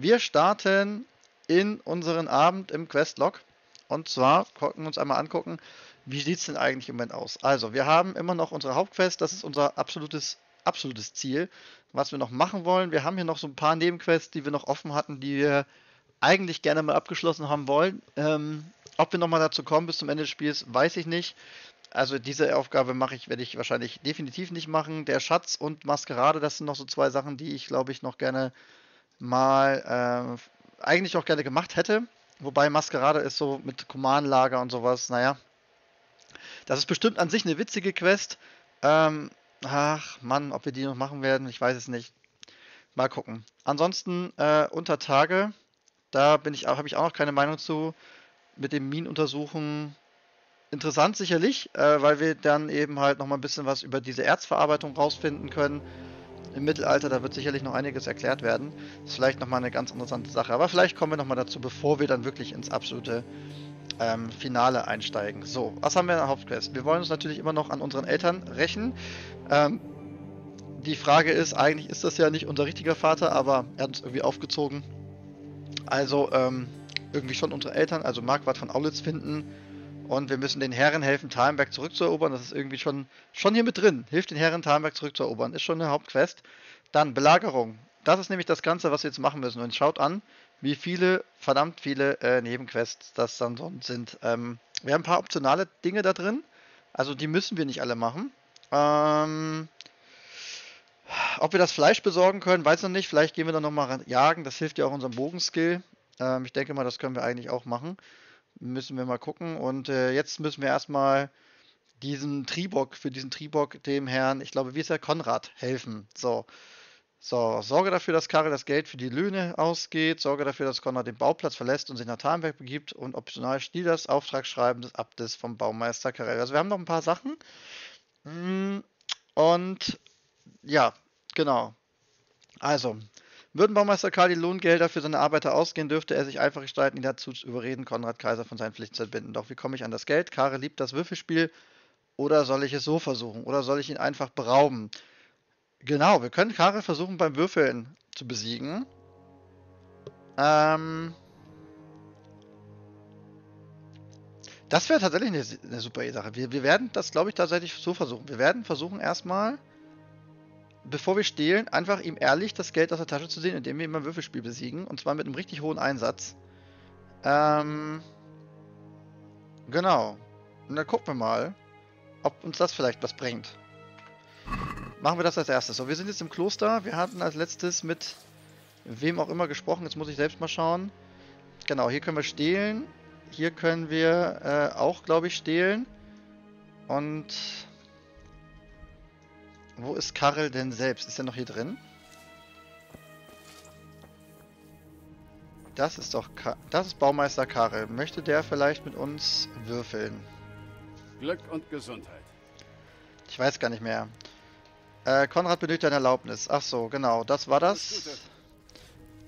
Wir starten in unseren Abend im Questlog. Und zwar gucken wir uns einmal angucken, wie sieht es denn eigentlich im Moment aus. Also, wir haben immer noch unsere Hauptquest, das ist unser absolutes, absolutes Ziel, was wir noch machen wollen. Wir haben hier noch so ein paar Nebenquests, die wir noch offen hatten, die wir eigentlich gerne mal abgeschlossen haben wollen. Ähm, ob wir nochmal dazu kommen bis zum Ende des Spiels, weiß ich nicht. Also diese Aufgabe mache ich, werde ich wahrscheinlich definitiv nicht machen. Der Schatz und Maskerade, das sind noch so zwei Sachen, die ich glaube ich noch gerne mal äh, eigentlich auch gerne gemacht hätte. Wobei Maskerade ist so mit Kumanlager und sowas, naja. Das ist bestimmt an sich eine witzige Quest. Ähm, ach Mann, ob wir die noch machen werden, ich weiß es nicht. Mal gucken. Ansonsten äh, unter Tage, da bin ich habe ich auch noch keine Meinung zu. Mit dem Minenuntersuchen interessant sicherlich, äh, weil wir dann eben halt noch mal ein bisschen was über diese Erzverarbeitung rausfinden können. Im Mittelalter, da wird sicherlich noch einiges erklärt werden. Ist vielleicht nochmal eine ganz interessante Sache. Aber vielleicht kommen wir nochmal dazu, bevor wir dann wirklich ins absolute ähm, Finale einsteigen. So, was haben wir in der Hauptquest? Wir wollen uns natürlich immer noch an unseren Eltern rächen. Ähm, die Frage ist, eigentlich ist das ja nicht unser richtiger Vater, aber er hat uns irgendwie aufgezogen. Also ähm, irgendwie schon unsere Eltern, also Marquardt von Aulitz finden und wir müssen den Herren helfen, Thalenberg zurückzuerobern. Das ist irgendwie schon, schon hier mit drin. Hilft den Herren, Thalenberg zurückzuerobern. Ist schon eine Hauptquest. Dann Belagerung. Das ist nämlich das Ganze, was wir jetzt machen müssen. Und schaut an, wie viele, verdammt viele äh, Nebenquests das dann sind. Ähm, wir haben ein paar optionale Dinge da drin. Also die müssen wir nicht alle machen. Ähm, ob wir das Fleisch besorgen können, weiß noch nicht. Vielleicht gehen wir dann nochmal jagen. Das hilft ja auch unserem Bogenskill. Ähm, ich denke mal, das können wir eigentlich auch machen. Müssen wir mal gucken. Und äh, jetzt müssen wir erstmal diesen Tribok, für diesen Tribok, dem Herrn, ich glaube, wie ist er, Konrad, helfen. So. So, sorge dafür, dass Karre das Geld für die Löhne ausgeht, sorge dafür, dass Konrad den Bauplatz verlässt und sich nach Tarnberg begibt und optional stiel das Auftragsschreiben des Abtes vom Baumeister Karel. Also wir haben noch ein paar Sachen. Mm, und ja, genau. Also, würden Baumeister Karl die Lohngelder für seine Arbeiter ausgehen, dürfte er sich einfach gestalten, ihn dazu zu überreden, Konrad Kaiser von seinen Pflichten zu entbinden. Doch wie komme ich an das Geld? Kare liebt das Würfelspiel. Oder soll ich es so versuchen? Oder soll ich ihn einfach berauben? Genau, wir können Kare versuchen beim Würfeln zu besiegen. Ähm... Das wäre tatsächlich eine, eine super Sache. Wir, wir werden das, glaube ich, tatsächlich so versuchen. Wir werden versuchen erstmal bevor wir stehlen, einfach ihm ehrlich das Geld aus der Tasche zu sehen, indem wir ihn beim Würfelspiel besiegen. Und zwar mit einem richtig hohen Einsatz. Ähm. Genau. Und dann gucken wir mal, ob uns das vielleicht was bringt. Machen wir das als erstes. So, wir sind jetzt im Kloster. Wir hatten als letztes mit wem auch immer gesprochen. Jetzt muss ich selbst mal schauen. Genau, hier können wir stehlen. Hier können wir äh, auch, glaube ich, stehlen. Und wo ist Karel denn selbst? Ist er noch hier drin? Das ist doch... Ka das ist Baumeister Karel. Möchte der vielleicht mit uns würfeln? Glück und Gesundheit. Ich weiß gar nicht mehr. Äh, Konrad benötigt eine Erlaubnis. Ach so, genau. Das war das.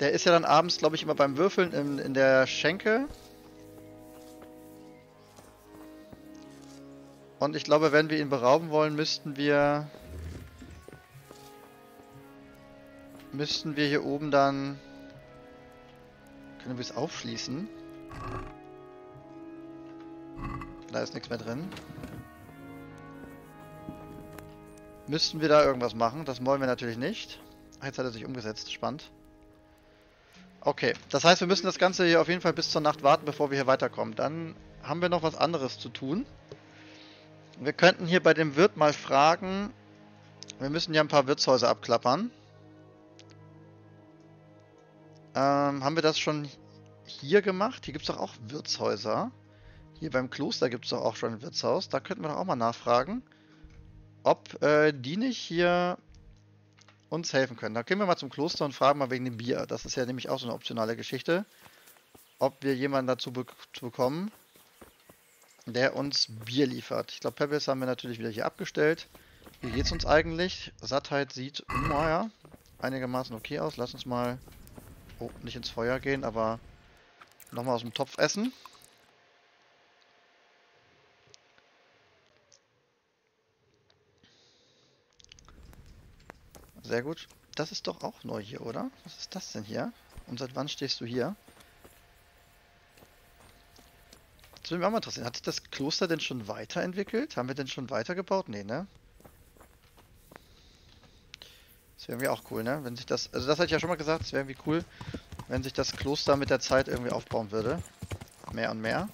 Der ist ja dann abends, glaube ich, immer beim Würfeln in, in der Schenke. Und ich glaube, wenn wir ihn berauben wollen, müssten wir müssten wir hier oben dann... Können wir es aufschließen? Da ist nichts mehr drin. Müssten wir da irgendwas machen? Das wollen wir natürlich nicht. Jetzt hat er sich umgesetzt. Spannend. Okay, das heißt, wir müssen das Ganze hier auf jeden Fall bis zur Nacht warten, bevor wir hier weiterkommen. Dann haben wir noch was anderes zu tun. Wir könnten hier bei dem Wirt mal fragen. Wir müssen ja ein paar Wirtshäuser abklappern. Ähm, haben wir das schon hier gemacht? Hier gibt es doch auch Wirtshäuser. Hier beim Kloster gibt es doch auch schon ein Wirtshaus. Da könnten wir doch auch mal nachfragen, ob äh, die nicht hier uns helfen können. Da gehen wir mal zum Kloster und fragen mal wegen dem Bier. Das ist ja nämlich auch so eine optionale Geschichte. Ob wir jemanden dazu be bekommen, der uns Bier liefert. Ich glaube, Pebbles haben wir natürlich wieder hier abgestellt. Wie geht es uns eigentlich? Sattheit sieht, naja, einigermaßen okay aus. Lass uns mal Oh, nicht ins Feuer gehen, aber nochmal aus dem Topf essen. Sehr gut. Das ist doch auch neu hier, oder? Was ist das denn hier? Und seit wann stehst du hier? Das würde mich auch mal interessieren. Hat sich das Kloster denn schon weiterentwickelt? Haben wir denn schon weitergebaut? Nee, ne? Das wäre irgendwie auch cool, ne? Wenn sich das... Also das hatte ich ja schon mal gesagt, es wäre irgendwie cool, wenn sich das Kloster mit der Zeit irgendwie aufbauen würde. Mehr und mehr.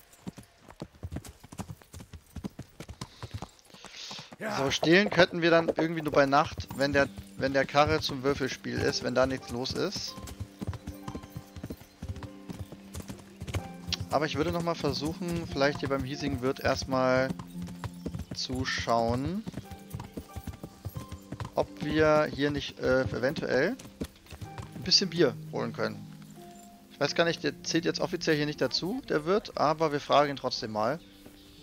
So, stehlen könnten wir dann irgendwie nur bei Nacht, wenn der, wenn der Karre zum Würfelspiel ist, wenn da nichts los ist. Aber ich würde noch mal versuchen, vielleicht hier beim hiesigen Wirt erstmal zu schauen, wir hier nicht äh, eventuell ein bisschen Bier holen können. Ich weiß gar nicht, der zählt jetzt offiziell hier nicht dazu, der Wirt, aber wir fragen ihn trotzdem mal.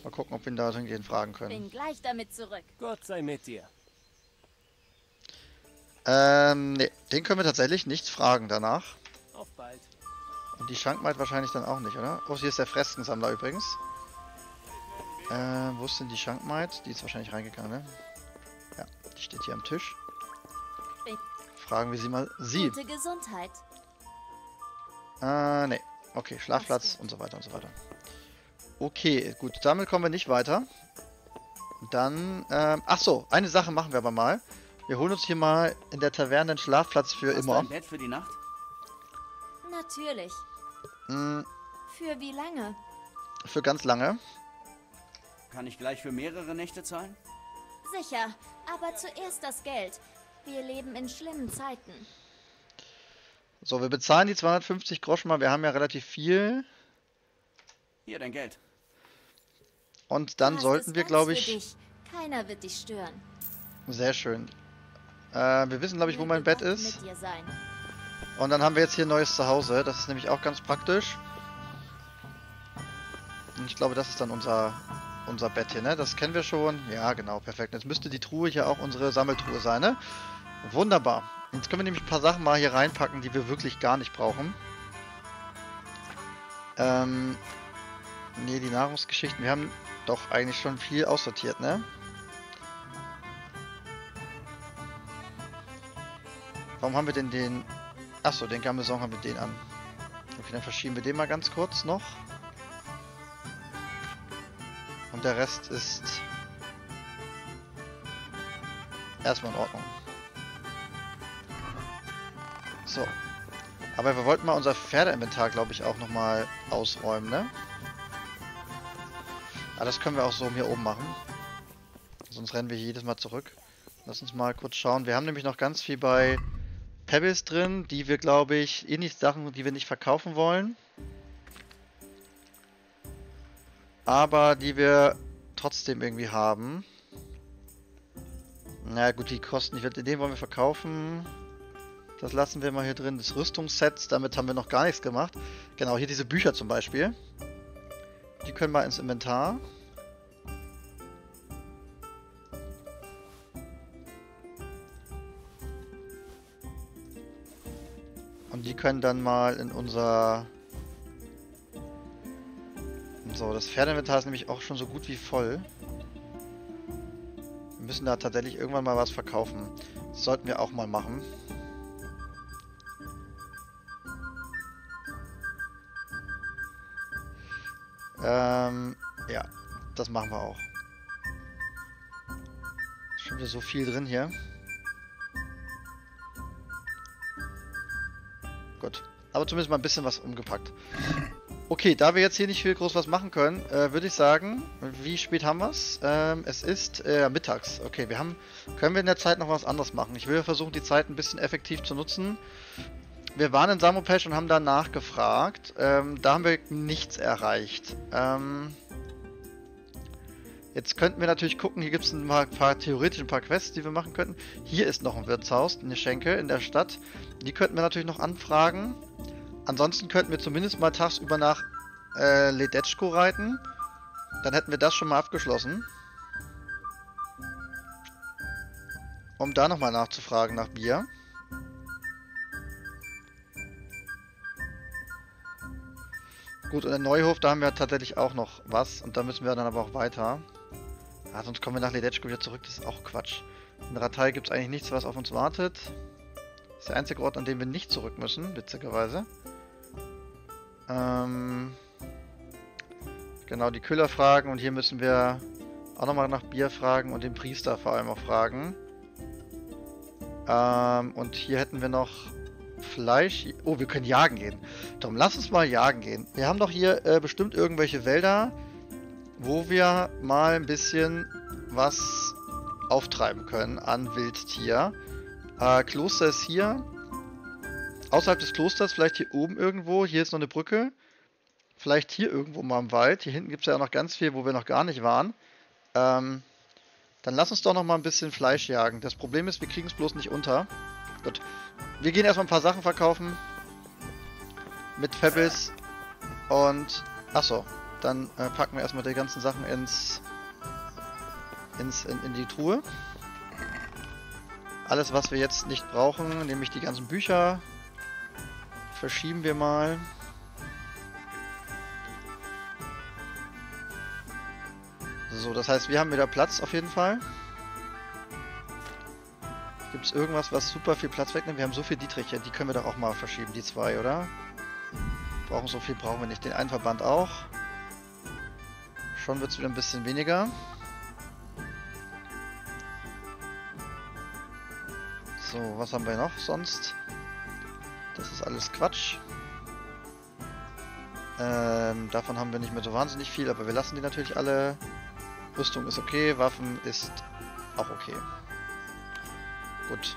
Mal gucken, ob wir ihn da hingehen fragen können. Bin gleich damit zurück. Gott sei mit dir. Ähm, nee, den können wir tatsächlich nicht fragen danach. Auf bald. Und die Schankmaid wahrscheinlich dann auch nicht, oder? Oh, hier ist der Freskensammler übrigens. Äh, wo ist denn die Schankmaid? Die ist wahrscheinlich reingegangen, ne? Ja, die steht hier am Tisch. Fragen wir sie mal. Sie. Gute Gesundheit. Äh, nee. Okay, Schlafplatz und so weiter und so weiter. Okay, gut, damit kommen wir nicht weiter. Dann, ähm, ach so, eine Sache machen wir aber mal. Wir holen uns hier mal in der Taverne einen Schlafplatz für Hast du immer. ein Bett für die Nacht? Natürlich. Hm, Für wie lange? für ganz lange. Kann ich gleich für mehrere Nächte zahlen? Sicher. Aber zuerst das Geld. Wir leben in schlimmen Zeiten. So, wir bezahlen die 250 Groschen mal. Wir haben ja relativ viel. Hier, dein Geld. Und dann sollten wir, glaube ich... Keiner wird dich stören. Sehr schön. Äh, wir wissen, glaube ich, wo mein Bett ist. Und dann haben wir jetzt hier ein neues Zuhause. Das ist nämlich auch ganz praktisch. Und ich glaube, das ist dann unser, unser Bett hier, ne? Das kennen wir schon. Ja, genau, perfekt. Jetzt müsste die Truhe hier auch unsere Sammeltruhe sein, ne? Wunderbar. Jetzt können wir nämlich ein paar Sachen mal hier reinpacken, die wir wirklich gar nicht brauchen. Ähm, nee, die Nahrungsgeschichten. Wir haben doch eigentlich schon viel aussortiert, ne? Warum haben wir denn den... Achso, den Gammeson haben wir den an. Okay, dann verschieben wir den mal ganz kurz noch. Und der Rest ist... Erstmal in Ordnung. So. Aber wir wollten mal unser Pferdeinventar, glaube ich, auch nochmal ausräumen, ne? Ah, das können wir auch so hier oben machen. Sonst rennen wir hier jedes Mal zurück. Lass uns mal kurz schauen. Wir haben nämlich noch ganz viel bei Pebbles drin, die wir, glaube ich, eh nicht Sachen, die wir nicht verkaufen wollen. Aber die wir trotzdem irgendwie haben. Na gut, die kosten nicht. Den wollen wir verkaufen. Das lassen wir mal hier drin. Das Rüstungssets, damit haben wir noch gar nichts gemacht. Genau, hier diese Bücher zum Beispiel. Die können wir ins Inventar. Und die können dann mal in unser... So, das Pferdeinventar ist nämlich auch schon so gut wie voll. Wir müssen da tatsächlich irgendwann mal was verkaufen. Das sollten wir auch mal machen. Ähm, ja, das machen wir auch. Schon wieder so viel drin hier. Gut. Aber zumindest mal ein bisschen was umgepackt. Okay, da wir jetzt hier nicht viel groß was machen können, äh, würde ich sagen, wie spät haben wir es? Ähm, es ist äh, mittags. Okay, wir haben, können wir in der Zeit noch was anderes machen? Ich will versuchen, die Zeit ein bisschen effektiv zu nutzen. Wir waren in Samopesh und haben da nachgefragt. Ähm, da haben wir nichts erreicht. Ähm, jetzt könnten wir natürlich gucken, hier gibt es ein paar, paar, theoretisch ein paar Quests, die wir machen könnten. Hier ist noch ein Wirtshaus, eine Schenke in der Stadt. Die könnten wir natürlich noch anfragen. Ansonsten könnten wir zumindest mal tagsüber nach äh, Ledetschko reiten. Dann hätten wir das schon mal abgeschlossen. Um da nochmal nachzufragen nach Bier. Gut, und in Neuhof, da haben wir tatsächlich auch noch was. Und da müssen wir dann aber auch weiter. Ah, sonst kommen wir nach Ledetschko wieder zurück. Das ist auch Quatsch. In Ratei gibt es eigentlich nichts, was auf uns wartet. ist der einzige Ort, an dem wir nicht zurück müssen, witzigerweise. Ähm, genau, die Köhler fragen und hier müssen wir auch nochmal nach Bier fragen und den Priester vor allem auch fragen. Ähm, und hier hätten wir noch Fleisch. Oh, wir können jagen gehen. Darum, lass uns mal jagen gehen. Wir haben doch hier äh, bestimmt irgendwelche Wälder, wo wir mal ein bisschen was auftreiben können an Wildtier. Äh, Kloster ist hier. Außerhalb des Klosters, vielleicht hier oben irgendwo. Hier ist noch eine Brücke. Vielleicht hier irgendwo mal im Wald. Hier hinten gibt es ja noch ganz viel, wo wir noch gar nicht waren. Ähm, dann lass uns doch noch mal ein bisschen Fleisch jagen. Das Problem ist, wir kriegen es bloß nicht unter. Gut. Wir gehen erstmal ein paar Sachen verkaufen. Mit Fabis. Und. Achso. Dann äh, packen wir erstmal die ganzen Sachen ins. ins in, in die Truhe. Alles, was wir jetzt nicht brauchen, nämlich die ganzen Bücher, verschieben wir mal. So, das heißt, wir haben wieder Platz auf jeden Fall. Gibt es irgendwas, was super viel Platz wegnimmt? Wir haben so viel Dietriche, die können wir doch auch mal verschieben, die zwei, oder? Brauchen so viel brauchen wir nicht. Den einen Verband auch. Schon wird es wieder ein bisschen weniger. So, was haben wir noch sonst? Das ist alles Quatsch. Ähm, davon haben wir nicht mehr so wahnsinnig viel, aber wir lassen die natürlich alle. Rüstung ist okay, Waffen ist auch okay. Gut.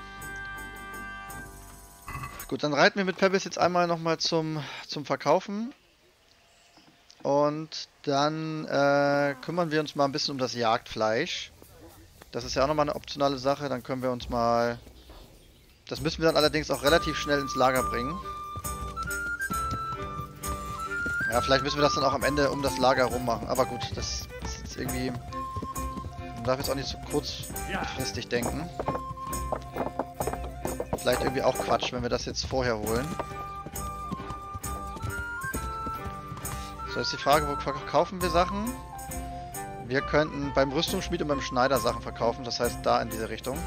Gut, dann reiten wir mit Pebbles jetzt einmal nochmal zum, zum Verkaufen. Und dann äh, kümmern wir uns mal ein bisschen um das Jagdfleisch. Das ist ja auch nochmal eine optionale Sache. Dann können wir uns mal... Das müssen wir dann allerdings auch relativ schnell ins Lager bringen. Ja, vielleicht müssen wir das dann auch am Ende um das Lager rum machen. Aber gut, das ist jetzt irgendwie... Man darf jetzt auch nicht zu so kurzfristig denken. Vielleicht irgendwie auch Quatsch, wenn wir das jetzt vorher holen. So, ist die Frage, wo verkaufen wir Sachen? Wir könnten beim Rüstungsschmied und beim Schneider Sachen verkaufen, das heißt da in diese Richtung.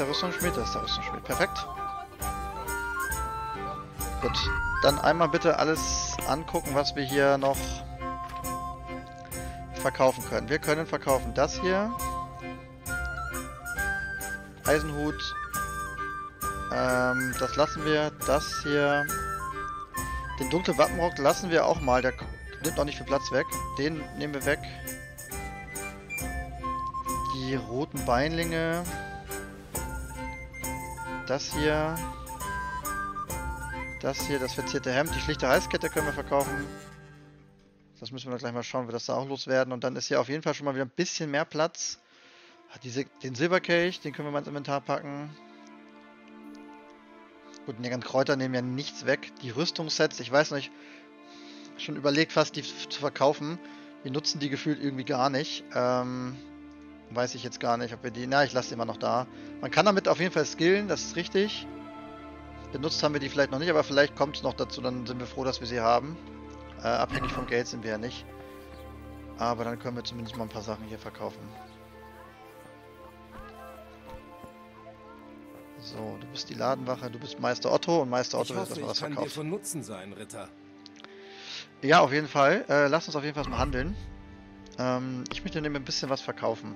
Der Rüstungsschmied? Das ist der Rüstungsschmied. Perfekt. Gut, dann einmal bitte alles angucken, was wir hier noch verkaufen können. Wir können verkaufen das hier. Eisenhut. Ähm, das lassen wir. Das hier. Den dunklen Wappenrock lassen wir auch mal. Der nimmt auch nicht viel Platz weg. Den nehmen wir weg. Die roten Beinlinge. Das hier. Das hier, das verzierte Hemd. Die schlichte Halskette können wir verkaufen. Das müssen wir gleich mal schauen, wie das da auch loswerden. Und dann ist hier auf jeden Fall schon mal wieder ein bisschen mehr Platz. Diese, den Silberkelch, den können wir mal ins Inventar packen. Gut, die ganzen Kräuter nehmen ja nichts weg. Die Rüstungssets, ich weiß nicht, schon überlegt fast die zu verkaufen. Wir nutzen die gefühlt irgendwie gar nicht. Ähm, weiß ich jetzt gar nicht, ob wir die... Na, ich lasse die immer noch da. Man kann damit auf jeden Fall skillen, das ist richtig. Benutzt haben wir die vielleicht noch nicht, aber vielleicht kommt es noch dazu, dann sind wir froh, dass wir sie haben. Äh, abhängig vom Geld sind wir ja nicht. Aber dann können wir zumindest mal ein paar Sachen hier verkaufen. So, du bist die Ladenwache, du bist Meister Otto und Meister Otto Ich dass hoffe, ich das kann dir von Nutzen sein, Ritter. Ja, auf jeden Fall. Äh, lass uns auf jeden Fall mal handeln. Ähm, ich möchte nämlich ein bisschen was verkaufen.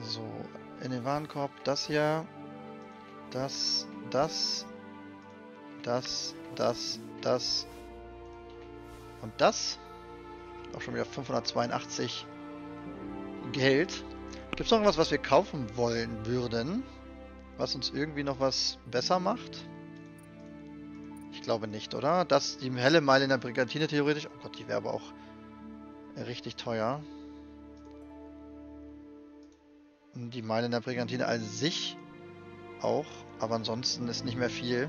So, in den Warenkorb das hier. Das, das, das, das, das und das. Auch schon wieder 582 Geld. Gibt es noch irgendwas, was wir kaufen wollen würden? Was uns irgendwie noch was besser macht? Ich glaube nicht, oder? Das, die helle Meile in der Brigantine theoretisch. Oh Gott, die wäre aber auch richtig teuer. Die Meile in der Brigantine an sich auch, aber ansonsten ist nicht mehr viel.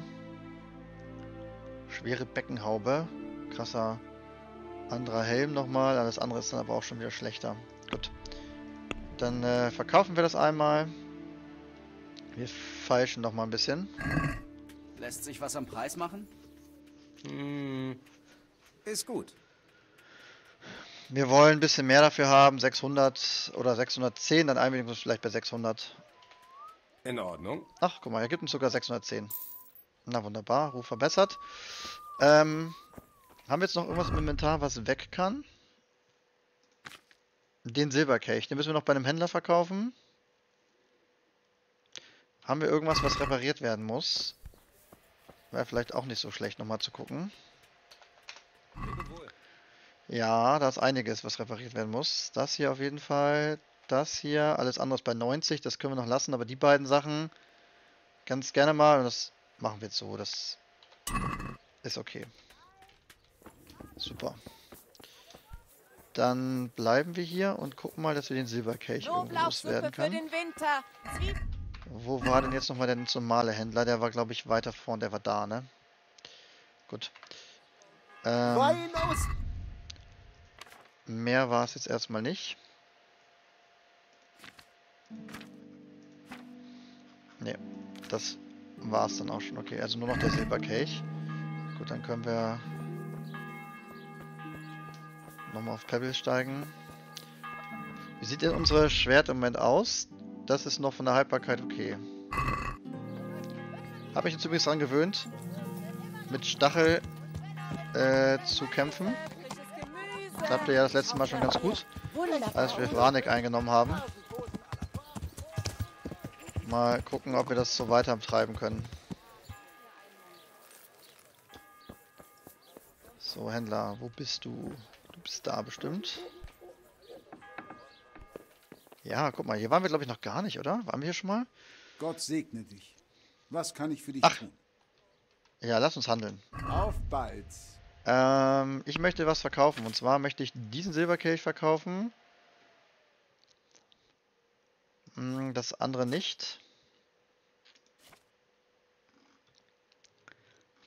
Schwere Beckenhaube. Krasser anderer Helm nochmal. Alles andere ist dann aber auch schon wieder schlechter. Gut. dann äh, verkaufen wir das einmal. Wir feilschen noch mal ein bisschen. Lässt sich was am Preis machen? Hm, ist gut. Wir wollen ein bisschen mehr dafür haben, 600 oder 610, dann einigen wir uns vielleicht bei 600. In Ordnung. Ach, guck mal, er gibt uns sogar 610. Na wunderbar, Ruf verbessert. Ähm, haben wir jetzt noch irgendwas im Inventar, was weg kann? Den Silberkelch, den müssen wir noch bei einem Händler verkaufen. Haben wir irgendwas, was repariert werden muss? Wäre vielleicht auch nicht so schlecht, nochmal zu gucken. Ja, da ist einiges, was repariert werden muss. Das hier auf jeden Fall. Das hier, alles andere ist bei 90, das können wir noch lassen, aber die beiden Sachen ganz gerne mal, und das machen wir jetzt so, das ist okay. Super. Dann bleiben wir hier und gucken mal, dass wir den Silberkelch irgendwo loswerden können. Wo war denn jetzt nochmal der normale Händler? Der war, glaube ich, weiter vorn. Der war da, ne? Gut. Ähm, mehr war es jetzt erstmal nicht. Ne, das war es dann auch schon. Okay, also nur noch der Silberkelch. Gut, dann können wir nochmal auf Pebble steigen. Wie sieht denn unsere Schwert im Moment aus? Das ist noch von der Haltbarkeit okay. Habe ich uns übrigens daran gewöhnt, mit Stachel äh, zu kämpfen. Klappte ja das letzte Mal schon ganz gut, als wir Vranek eingenommen haben. Mal gucken, ob wir das so weiter treiben können. So, Händler, wo bist du? Du bist da bestimmt. Ja, guck mal, hier waren wir glaube ich noch gar nicht, oder? Waren wir hier schon mal? Gott segne dich. Was kann ich für dich Ach. tun? Ja, lass uns handeln. Auf bald. Ähm, ich möchte was verkaufen. Und zwar möchte ich diesen Silberkelch verkaufen. Hm, Das andere nicht.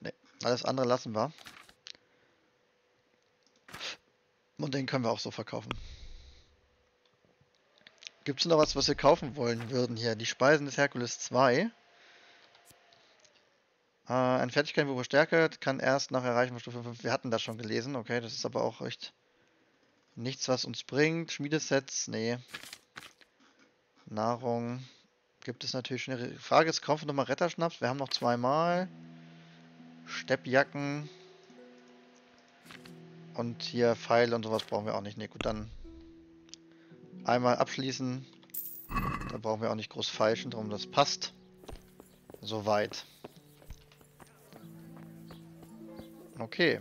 Ne, alles andere lassen wir. Und den können wir auch so verkaufen. Gibt es noch was, was wir kaufen wollen würden hier? Die Speisen des Herkules 2. Äh, ein Fertigkeitenwurf Stärke kann erst nach Erreichen von Stufe 5. Wir hatten das schon gelesen, okay, das ist aber auch echt nichts, was uns bringt. Schmiedesets, nee. Nahrung gibt es natürlich schon. Die Frage ist, kaufen wir nochmal Retterschnaps? Wir haben noch zweimal. Steppjacken. Und hier Pfeile und sowas brauchen wir auch nicht. Ne, gut, dann einmal abschließen. Da brauchen wir auch nicht groß feilschen, darum das passt. Soweit. Okay.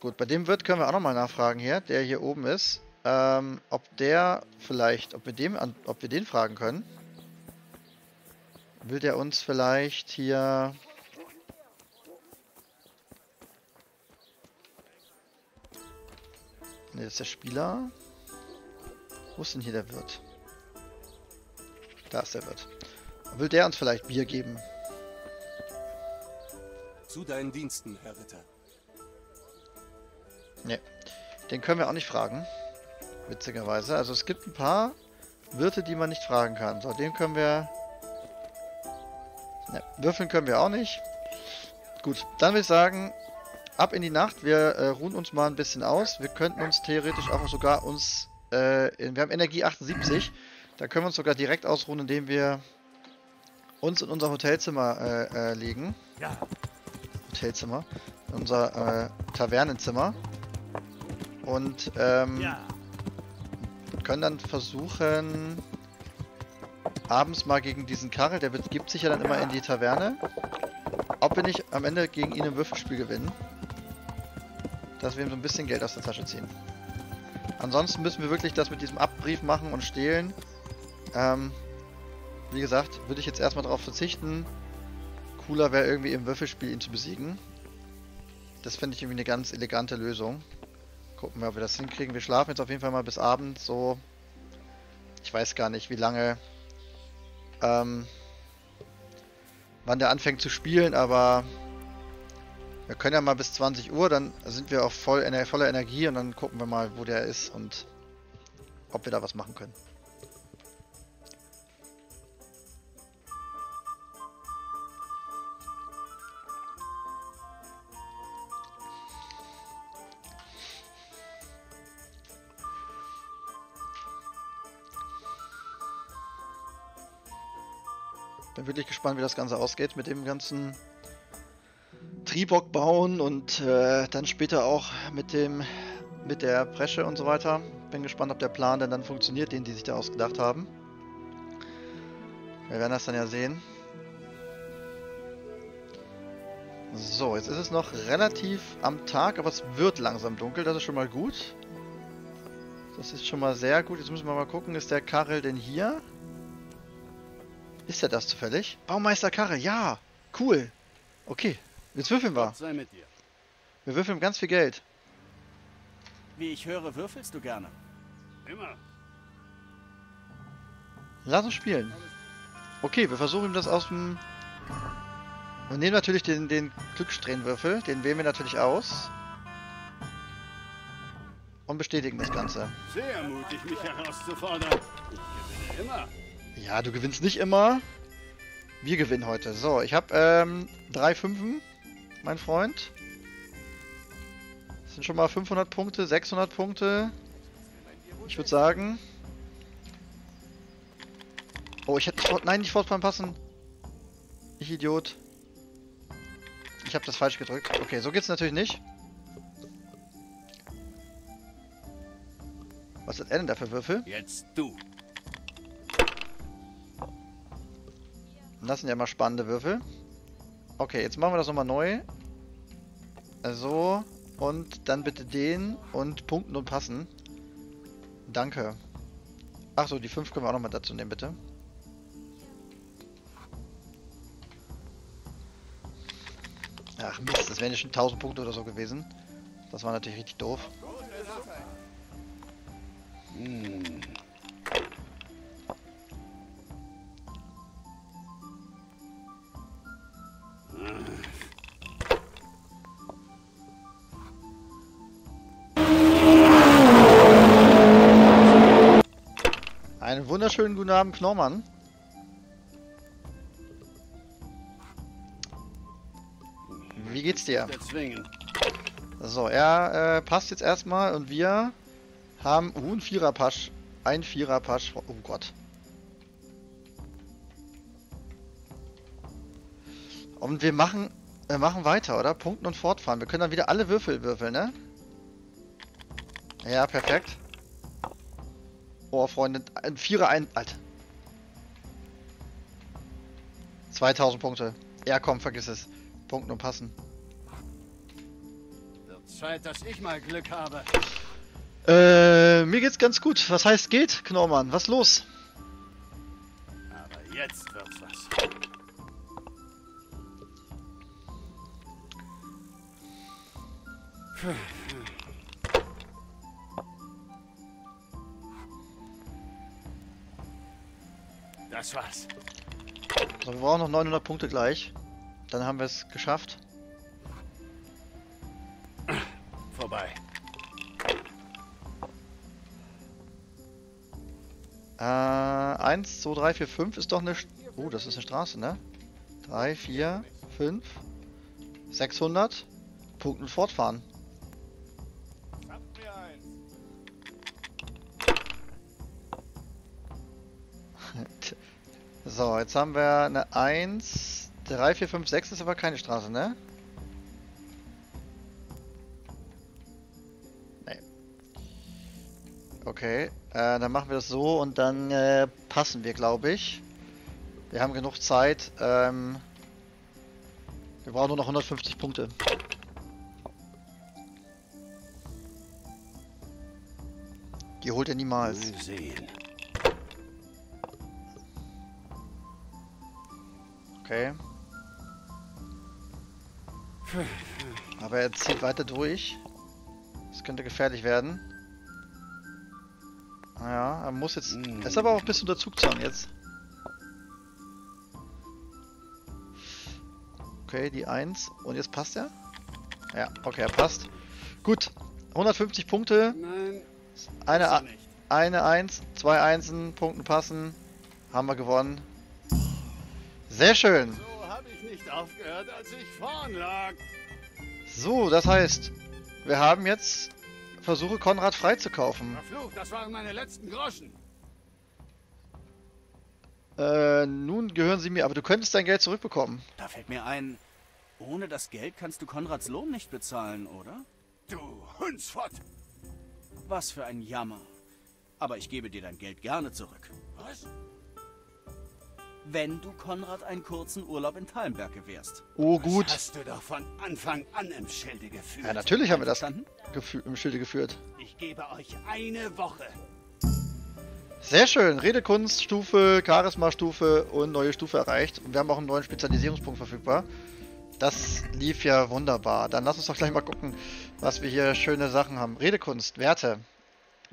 Gut, bei dem Wirt können wir auch nochmal nachfragen hier, der hier oben ist. Ähm, ob der vielleicht, ob wir dem ob wir den fragen können. Will der uns vielleicht hier. Ne, das ist der Spieler. Wo ist denn hier der Wirt? Da ist der Wirt. Will der uns vielleicht Bier geben? Zu deinen Diensten, Herr Ritter. Ne, den können wir auch nicht fragen. Witzigerweise. Also es gibt ein paar Wirte, die man nicht fragen kann. So, den können wir... Ne, würfeln können wir auch nicht. Gut, dann würde ich sagen, ab in die Nacht. Wir äh, ruhen uns mal ein bisschen aus. Wir könnten uns theoretisch auch sogar uns... Äh, wir haben Energie 78. Da können wir uns sogar direkt ausruhen, indem wir uns in unser Hotelzimmer äh, äh, legen. Ja, Hotelzimmer. In unser äh, Tavernenzimmer. Und ähm, ja. können dann versuchen, abends mal gegen diesen Karel, der begibt sich ja dann immer in die Taverne, ob wir nicht am Ende gegen ihn im Würfelspiel gewinnen. Dass wir ihm so ein bisschen Geld aus der Tasche ziehen. Ansonsten müssen wir wirklich das mit diesem Abbrief machen und stehlen. Ähm, wie gesagt, würde ich jetzt erstmal darauf verzichten. Cooler wäre irgendwie im Würfelspiel ihn zu besiegen. Das finde ich irgendwie eine ganz elegante Lösung. Gucken wir, ob wir das hinkriegen. Wir schlafen jetzt auf jeden Fall mal bis Abend so. Ich weiß gar nicht, wie lange. Ähm, wann der anfängt zu spielen, aber wir können ja mal bis 20 Uhr, dann sind wir auch voll ener voller Energie und dann gucken wir mal, wo der ist und ob wir da was machen können. Bin wirklich gespannt, wie das Ganze ausgeht mit dem ganzen Triebock bauen und äh, dann später auch mit dem mit der Bresche und so weiter. Bin gespannt, ob der Plan denn dann funktioniert, den die sich da ausgedacht haben. Wir werden das dann ja sehen. So, jetzt ist es noch relativ am Tag, aber es wird langsam dunkel. Das ist schon mal gut. Das ist schon mal sehr gut. Jetzt müssen wir mal gucken, ist der Karel denn hier? Ist er das zufällig? Baumeister Karel, ja! Cool! Okay, jetzt würfeln wir. Gott sei mit dir. Wir würfeln ganz viel Geld. Wie ich höre, würfelst du gerne. Immer. Lass uns spielen. Okay, wir versuchen das aus dem... Wir nehmen natürlich den, den Glückssträhnwürfel, den wählen wir natürlich aus. Und bestätigen das Ganze. Sehr mutig, mich herauszufordern. Ich gewinne immer. Ja, du gewinnst nicht immer. Wir gewinnen heute. So, ich habe ähm, drei Fünfen, mein Freund. Das sind schon mal 500 Punkte, 600 Punkte. Ich würde sagen... Oh, ich hätte nicht... Nein, nicht Fortfahren passen. Ich Idiot. Ich habe das falsch gedrückt. Okay, so geht's natürlich nicht. Was hat er denn da für Würfel? Jetzt du. Das sind ja mal spannende Würfel. Okay, jetzt machen wir das nochmal neu. So. Und dann bitte den und punkten und passen. Danke. Achso, die 5 können wir auch nochmal dazu nehmen, bitte. Ach Mist, das wären ja schon 1000 Punkte oder so gewesen. Das war natürlich richtig doof. Einen wunderschönen guten Abend, Knormann. Wie geht's dir? So, er äh, passt jetzt erstmal und wir haben uh, ein Vierer-Pasch. Ein Vierer-Pasch. Oh Gott. Und wir machen, wir machen weiter, oder? Punkten und fortfahren. Wir können dann wieder alle Würfel würfeln, ne? Ja, perfekt. Oh, Freunde, ein Vierer, ein... Alter. 2000 Punkte. Ja, komm, vergiss es. Punkten und passen. Wird Zeit, dass ich mal Glück habe. Äh, mir geht's ganz gut. Was heißt geht, Knormann? Was los? Aber jetzt wird's was. Das war's. So, wir brauchen noch 900 Punkte gleich. Dann haben wir es geschafft. Vorbei. Äh, 1, 2, 3, 4, 5 ist doch eine... St oh, das ist eine Straße, ne? 3, 4, 5, 600. Punkten fortfahren. So, jetzt haben wir eine 1, 3, 4, 5, 6 ist aber keine Straße, ne? Nee. Okay, äh, dann machen wir das so und dann äh, passen wir, glaube ich. Wir haben genug Zeit. Ähm, wir brauchen nur noch 150 Punkte. Die holt ihr niemals. Mal sehen. Okay. Aber er zieht weiter durch. Das könnte gefährlich werden. Ja, er muss jetzt... Er ist aber auch bis unter Zugzwang jetzt. Okay, die 1. Und jetzt passt er? Ja, okay, er passt. Gut. 150 Punkte. Nein, Eine, eine 1, zwei Einsen, Punkten passen. Haben wir gewonnen. Sehr schön. So habe ich nicht aufgehört, als ich vorn lag. So, das heißt, wir haben jetzt Versuche, Konrad freizukaufen. Verflucht, das waren meine letzten Groschen. Äh, nun gehören sie mir, aber du könntest dein Geld zurückbekommen. Da fällt mir ein, ohne das Geld kannst du Konrads Lohn nicht bezahlen, oder? Du Hundsfott! Was für ein Jammer. Aber ich gebe dir dein Geld gerne zurück. Was? Wenn du Konrad einen kurzen Urlaub in Talmberg gewährst. Oh, Das gut. hast du doch von Anfang an im Schilde geführt. Ja, natürlich haben wir das im Schilde geführt. Ich gebe euch eine Woche. Sehr schön. Redekunststufe, Charisma-Stufe und neue Stufe erreicht. Und wir haben auch einen neuen Spezialisierungspunkt verfügbar. Das lief ja wunderbar. Dann lass uns doch gleich mal gucken, was wir hier schöne Sachen haben. Redekunst, Werte.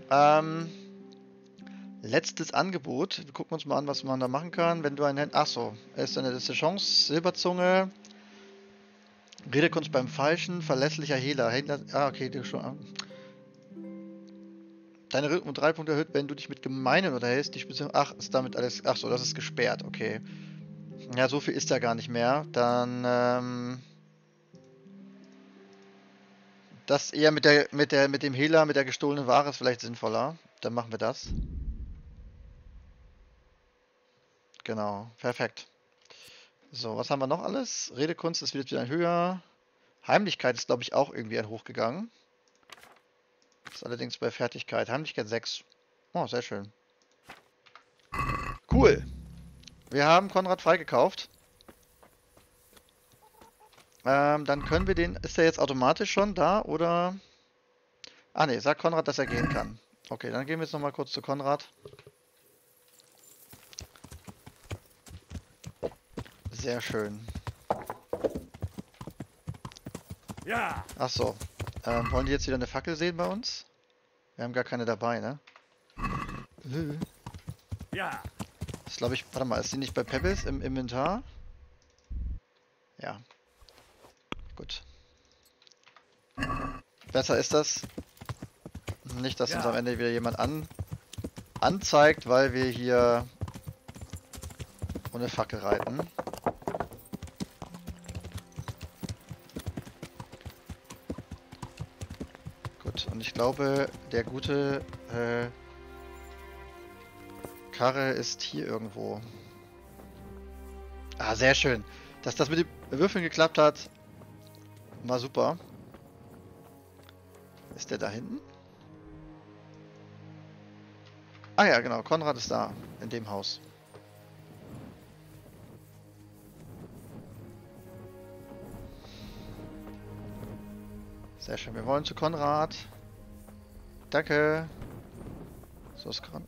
Ähm, letztes Angebot. Wir gucken uns mal an, was man da machen kann. Wenn du einen Händler. Achso, ist eine letzte Chance. Silberzunge. Redekunst beim Falschen. Verlässlicher Hehler. Händler. Ah, okay, du schon. Deine Rhythmen um drei Punkte erhöht, wenn du dich mit Gemeinen unterhältst. Spezial Ach, ist damit alles. Ach so, das ist gesperrt, okay. Ja, so viel ist da gar nicht mehr. Dann, ähm. Das eher mit der, mit der, mit dem Hehler, mit der gestohlenen Ware ist vielleicht sinnvoller. Dann machen wir das. Genau, perfekt. So, was haben wir noch alles? Redekunst ist wieder höher. Heimlichkeit ist, glaube ich, auch irgendwie ein hochgegangen. Ist allerdings bei Fertigkeit. Heimlichkeit 6. Oh, sehr schön. Cool. Wir haben Konrad freigekauft. Ähm, dann können wir den. Ist der jetzt automatisch schon da oder? Ah ne, sagt Konrad, dass er gehen kann. Okay, dann gehen wir jetzt nochmal kurz zu Konrad. Sehr schön. Ja! Ach so. Ähm, wollen die jetzt wieder eine Fackel sehen bei uns? Wir haben gar keine dabei, ne? Ja! Das glaube ich. Warte mal, ist die nicht bei Pebbles im Inventar? Ja. Gut. Besser ist das. Nicht, dass uns Ja. am Ende wieder jemand an anzeigt, weil wir hier ohne Fackel reiten. Gut, und ich glaube, der gute äh, Karre ist hier irgendwo. Ah, sehr schön. Dass das mit den Würfeln geklappt hat, war super. Ist der da hinten? Ah ja, genau. Konrad ist da. In dem Haus. Sehr schön. Wir wollen zu Konrad. Danke. So ist Konrad.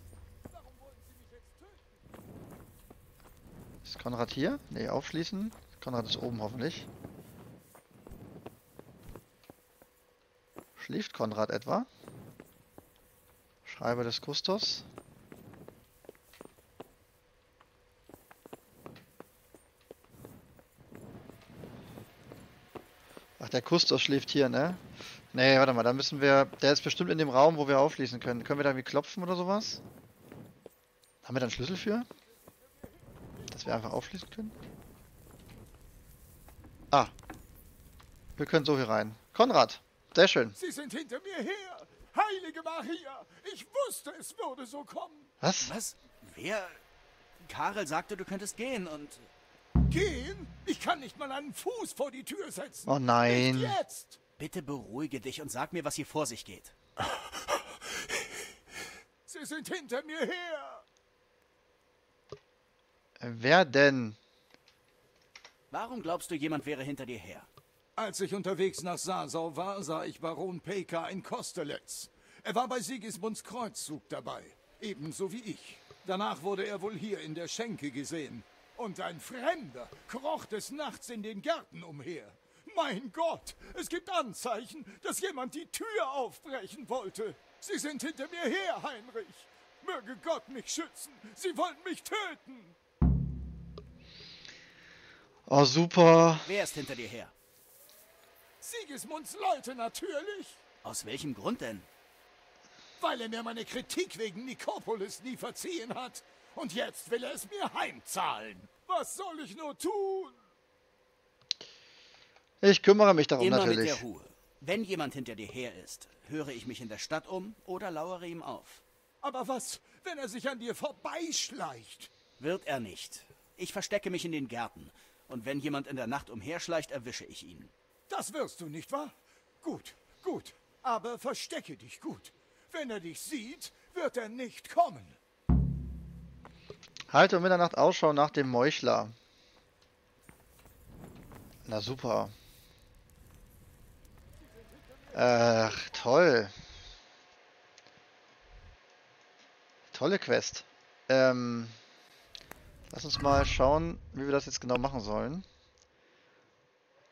Ist Konrad hier? Ne, aufschließen. Konrad ist oben hoffentlich. Schläft Konrad etwa? Schreiber des Kustos. Ach, der Kustos schläft hier, ne? Nee, warte mal, da müssen wir... Der ist bestimmt in dem Raum, wo wir aufschließen können. Können wir da irgendwie klopfen oder sowas? Haben wir da einen Schlüssel für? Dass wir einfach aufschließen können? Ah. Wir können so hier rein. Konrad, sehr schön. Sie sind hinter mir her! Heilige Maria! Ich wusste, es würde so kommen! Was? Was? Wer? Karel sagte, du könntest gehen und. Gehen? Ich kann nicht mal einen Fuß vor die Tür setzen! Oh nein. Nicht jetzt! Bitte beruhige dich und sag mir, was hier vor sich geht. Sie sind hinter mir her! Wer denn? Warum glaubst du, jemand wäre hinter dir her? Als ich unterwegs nach Sasau war, sah ich Baron Peka in Kostelitz. Er war bei Sigismunds Kreuzzug dabei, ebenso wie ich. Danach wurde er wohl hier in der Schenke gesehen. Und ein Fremder kroch des Nachts in den Gärten umher. Mein Gott, es gibt Anzeichen, dass jemand die Tür aufbrechen wollte. Sie sind hinter mir her, Heinrich. Möge Gott mich schützen. Sie wollen mich töten. Oh, super. Wer ist hinter dir her? Sigismunds Leute natürlich. Aus welchem Grund denn? weil er mir meine Kritik wegen Nikopolis nie verziehen hat. Und jetzt will er es mir heimzahlen. Was soll ich nur tun? Ich kümmere mich darum Immer mit natürlich. der Ruhe. Wenn jemand hinter dir her ist, höre ich mich in der Stadt um oder lauere ihm auf. Aber was, wenn er sich an dir vorbeischleicht? Wird er nicht. Ich verstecke mich in den Gärten. Und wenn jemand in der Nacht umherschleicht, erwische ich ihn. Das wirst du, nicht wahr? Gut, gut. Aber verstecke dich gut. Wenn er dich sieht, wird er nicht kommen. Halte um Mitternacht Ausschau nach dem Meuchler. Na super. Ach, toll. Tolle Quest. Ähm, lass uns mal schauen, wie wir das jetzt genau machen sollen.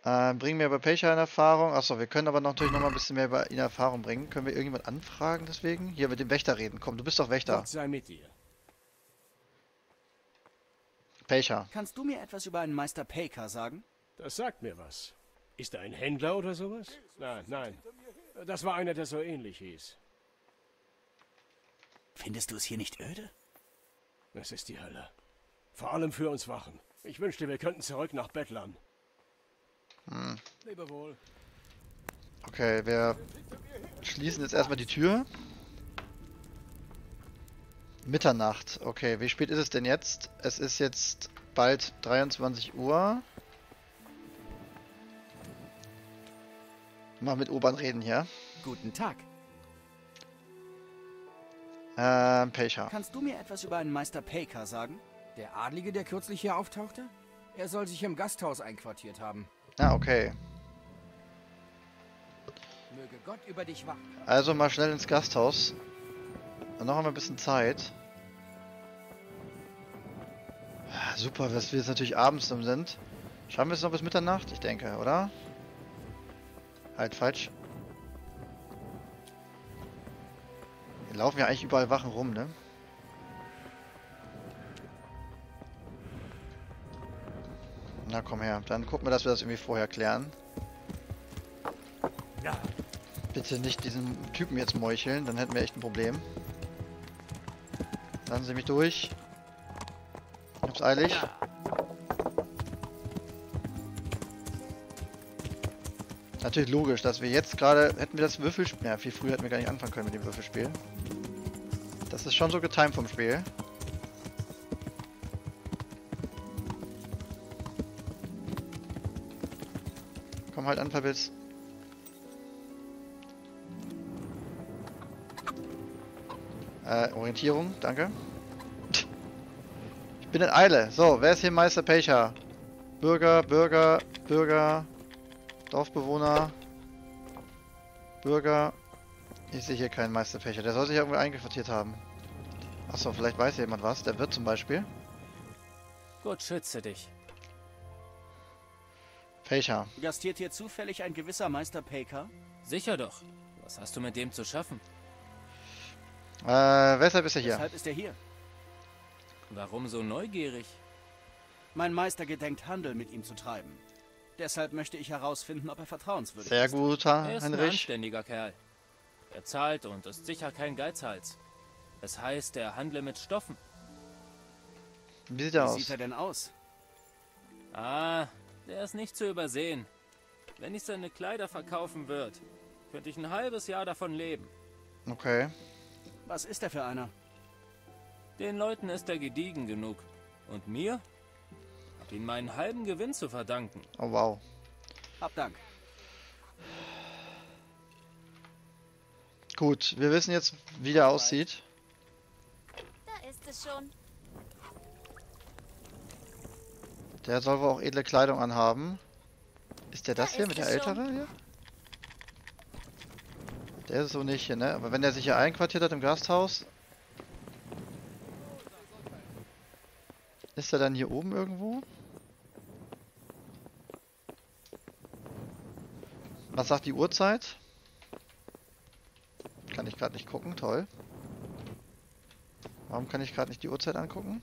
Ähm, bringen wir bei Pecha in Erfahrung. Achso, wir können aber natürlich noch mal ein bisschen mehr über ihn in Erfahrung bringen. Können wir irgendjemand anfragen deswegen? Hier mit dem Wächter reden. Komm, du bist doch Wächter. Gott sei mit dir. Pecha. Kannst du mir etwas über einen Meister Paker sagen? Das sagt mir was. Ist er ein Händler oder sowas? Nein, nein. Das war einer, der so ähnlich hieß. Findest du es hier nicht öde? Es ist die Hölle. Vor allem für uns Wachen. Ich wünschte, wir könnten zurück nach Bettlern. Hm. Lebe wohl. Okay, wir schließen jetzt erstmal die Tür. Mitternacht. Okay, wie spät ist es denn jetzt? Es ist jetzt bald 23 Uhr. Mal mit Obern reden hier. Guten Tag. Ähm, Pecha. Kannst du mir etwas über einen Meister Paker sagen? Der Adlige, der kürzlich hier auftauchte? Er soll sich im Gasthaus einquartiert haben. Ah, okay. Möge Gott über dich wachen. Also mal schnell ins Gasthaus. Und noch einmal ein bisschen Zeit. Ah, Super, dass wir jetzt natürlich abends sind. Schaffen wir es noch bis Mitternacht? Ich denke, oder? Halt, falsch. Hier laufen ja eigentlich überall Wachen rum, ne? Na komm her, dann gucken wir, dass wir das irgendwie vorher klären. Bitte nicht diesen Typen jetzt meucheln, dann hätten wir echt ein Problem. Lassen Sie mich durch. Ich hab's eilig. Natürlich logisch, dass wir jetzt gerade, hätten wir das Würfelspiel, ja viel früher hätten wir gar nicht anfangen können mit dem Würfelspiel. Das ist schon so getimed vom Spiel. Komm halt an, Pebbles. Äh, Orientierung, danke. Ich bin in Eile. So, wer ist hier Meister Pecha? Bürger, Bürger, Bürger, Dorfbewohner, Bürger. Ich sehe hier keinen Meister Pecha. Der soll sich irgendwo eingequartiert haben. Achso, vielleicht weiß jemand was. Der wird zum Beispiel. Gott schütze dich. Pecha. Gastiert hier zufällig ein gewisser Meister Paker? Sicher doch. Was hast du mit dem zu schaffen? Äh, weshalb ist er hier? Weshalb ist er hier? Warum so neugierig? Mein Meister gedenkt Handel mit ihm zu treiben. Deshalb möchte ich herausfinden, ob er vertrauenswürdig Sehr ist. guter Er ist ein Heinrich. anständiger Kerl. Er zahlt und ist sicher kein Geizhals. Es heißt, er handle mit Stoffen. Wie sieht er Wie aus? sieht er denn aus? Ah, der ist nicht zu übersehen. Wenn ich seine Kleider verkaufen würde, könnte ich ein halbes Jahr davon leben. Okay. Was ist er für einer? Den Leuten ist er gediegen genug. Und mir? Ihn meinen halben Gewinn zu verdanken. Oh wow. Hab Dank. Gut, wir wissen jetzt, wie der aussieht. Da ist es schon. Der soll wohl auch edle Kleidung anhaben. Ist der das Da hier mit der es schon. ältere hier? Der ist so nicht hier, ne? Aber wenn der sich hier einquartiert hat im Gasthaus. Ist er dann hier oben irgendwo? Was sagt die Uhrzeit? Kann ich gerade nicht gucken, toll. Warum kann ich gerade nicht die Uhrzeit angucken?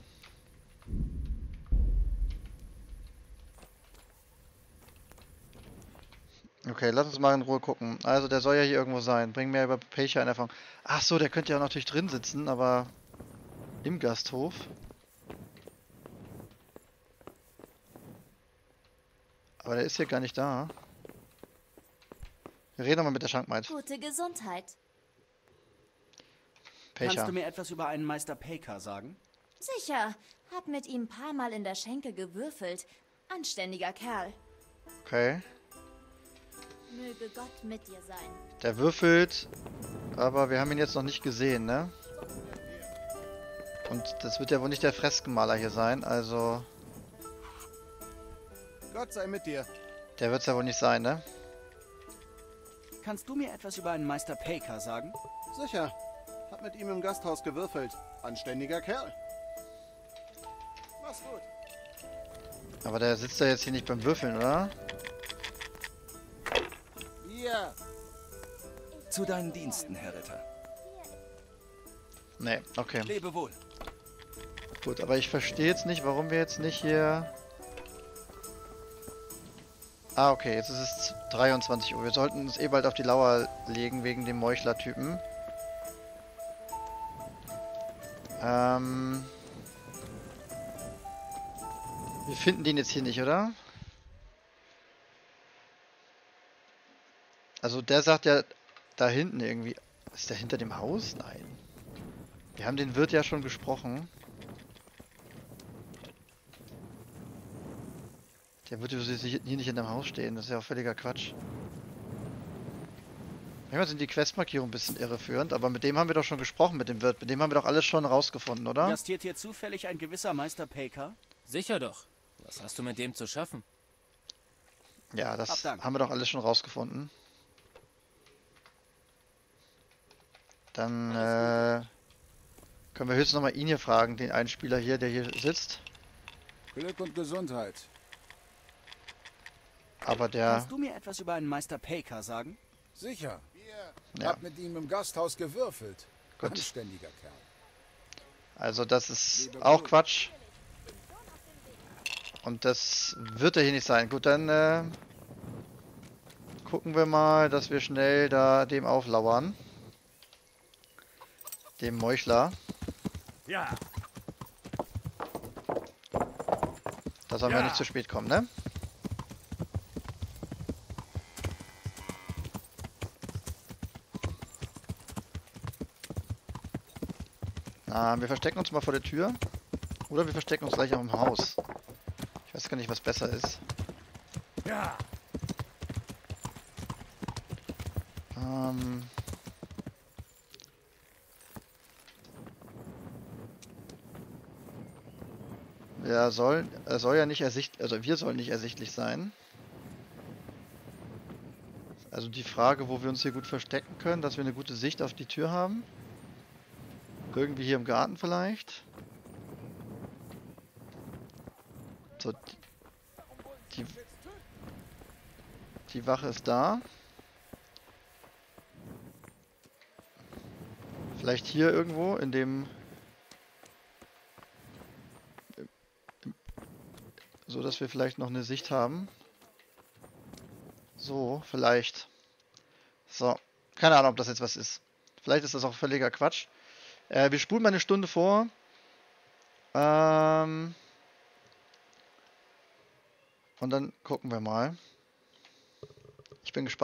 Okay, lass uns mal in Ruhe gucken. Also, der soll ja hier irgendwo sein. Bring mir über Pecha in Erfahrung. Ach so, der könnte ja auch natürlich drin sitzen, aber im Gasthof. Aber der ist hier gar nicht da. Wir reden nochmal mit der Schankmaid. Gute Gesundheit. Pecha. Kannst du mir etwas über einen Meister Paker sagen? Sicher. Hab mit ihm ein paar Mal in der Schenke gewürfelt. Anständiger Kerl. Okay. Möge Gott mit dir sein. Der würfelt, aber wir haben ihn jetzt noch nicht gesehen, ne? Und das wird ja wohl nicht der Freskenmaler hier sein, also Gott sei mit dir. der wird es ja wohl nicht sein, ne? Kannst du mir etwas über einen Meister Paker sagen? Sicher. Hab mit ihm im Gasthaus gewürfelt. Anständiger Kerl. Mach's gut. Aber der sitzt ja jetzt hier nicht beim Würfeln, oder? Hier. Zu deinen Diensten, Herr Ritter. Nee, okay. Lebe wohl. Gut, aber ich verstehe jetzt nicht, warum wir jetzt nicht hier... Ah, okay, jetzt ist es 23 Uhr. Wir sollten uns eh bald auf die Lauer legen wegen dem Meuchler-Typen. Ähm... Wir finden den jetzt hier nicht, oder? Also der sagt ja da hinten irgendwie... Ist der hinter dem Haus? Nein. Wir haben den Wirt ja schon gesprochen. Der wird hier nicht in dem Haus stehen, das ist ja auch völliger Quatsch. Manchmal sind die Questmarkierungen ein bisschen irreführend, aber mit dem haben wir doch schon gesprochen, mit dem Wirt. Mit dem haben wir doch alles schon rausgefunden, oder? Gastiert hier zufällig ein gewisser Meister Paker? Sicher doch. Was hast du mit dem zu schaffen? Ja, das haben wir doch alles schon rausgefunden. Dann äh, können wir höchstens nochmal ihn hier fragen, den einen Spieler hier, der hier sitzt. Glück und Gesundheit. Aber der, Kannst du mir etwas über einen Meister Paker sagen? Sicher. Ja. Hab mit ihm im Gasthaus gewürfelt. Gut. Anständiger Kerl. also das ist auch Quatsch. Und das wird er hier nicht sein. Gut, dann äh, gucken wir mal, dass wir schnell da dem auflauern. Dem Meuchler. Ja, Da sollen wir Ja. nicht zu spät kommen, ne? Na, wir verstecken uns mal vor der Tür. Oder wir verstecken uns gleich auch im Haus. Ich weiß gar nicht, was besser ist. ja. Ähm. Ja, soll, er soll ja nicht ersichtlich, also wir sollen nicht ersichtlich sein. Also die Frage, wo wir uns hier gut verstecken können, dass wir eine gute Sicht auf die Tür haben. Irgendwie hier im Garten vielleicht. So, die, die, Wache ist da. Vielleicht hier irgendwo in dem... So, dass wir vielleicht noch eine Sicht haben. So, vielleicht. So, keine Ahnung, ob das jetzt was ist. Vielleicht ist das auch völliger Quatsch. Äh, wir spulen mal eine Stunde vor. Ähm... Und dann gucken wir mal. Ich bin gespannt.